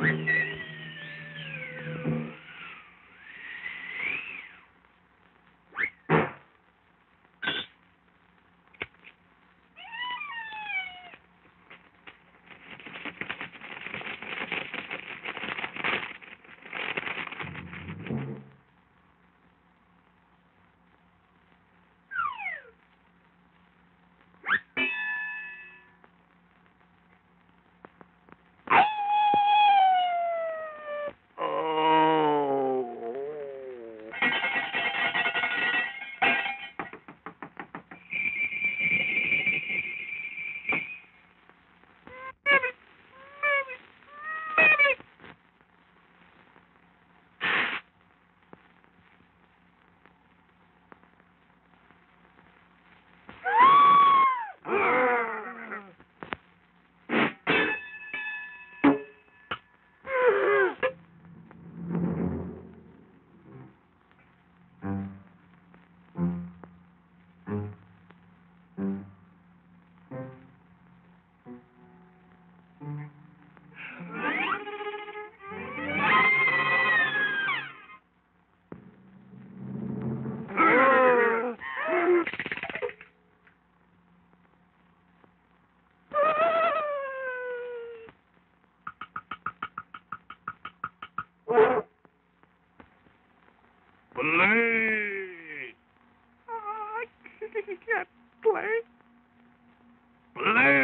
with Play. Oh, I can't play. Play.